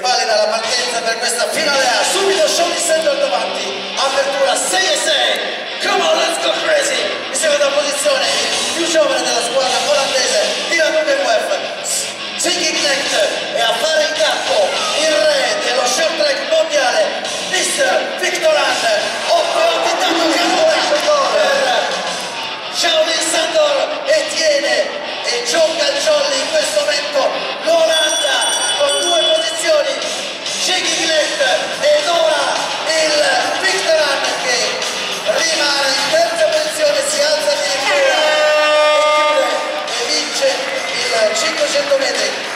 valida la partenza per questa finale A. Subito Sean Sandor davanti, apertura 6 e 6. Come on, let's go crazy! In seconda posizione, il più giovane della squadra olandese, Dylan Nugenwef. Ziggy Knecht e a fare in campo il re dello short track mondiale, Mr. Victor Hunt. Ottimo canora per Shaolin Sandor e tiene e gioca il 100, 120.